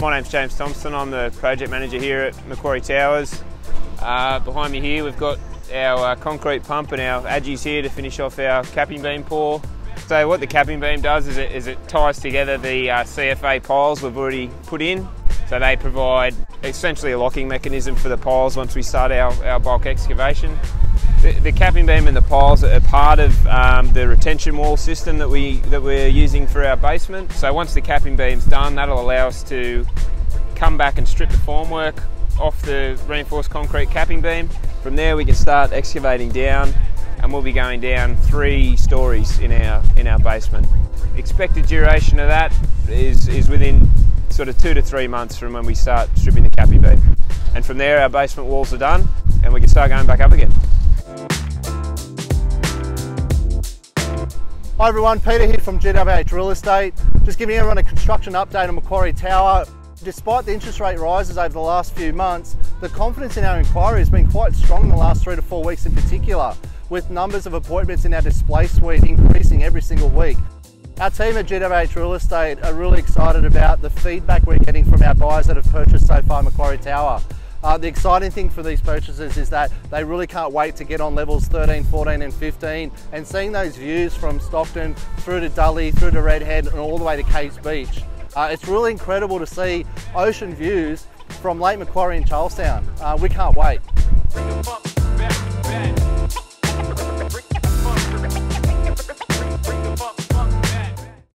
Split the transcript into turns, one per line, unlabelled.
My name's James Thompson. I'm the project manager here at Macquarie Towers. Uh, behind me here we've got our uh, concrete pump and our Aggies here to finish off our capping beam pour. So what the capping beam does is it, is it ties together the uh, CFA piles we've already put in. So they provide essentially a locking mechanism for the piles once we start our, our bulk excavation. The, capping beam and the piles are part of um, the retention wall system that, we, that we're using for our basement. So once the capping beam's done, that'll allow us to come back and strip the formwork off the reinforced concrete capping beam. From there we can start excavating down and we'll be going down three stories in our, in our basement. Expected duration of that is, is within sort of two to three months from when we start stripping the capping beam. And from there our basement walls are done and we can start going back up again.
Hi everyone, Peter here from GWH Real Estate. Just giving everyone a construction update on Macquarie Tower. Despite the interest rate rises over the last few months, the confidence in our inquiry has been quite strong in the last three to four weeks in particular, with numbers of appointments in our display suite increasing every single week. Our team at GWH Real Estate are really excited about the feedback we're getting from our buyers that have purchased so far Macquarie Tower. Uh, the exciting thing for these purchasers is that they really can't wait to get on levels 13, 14 and 15 and seeing those views from Stockton through to Dudley, through to Redhead and all the way to Caves Beach. Uh, it's really incredible to see ocean views from Lake Macquarie in Charlestown. Uh, we can't wait.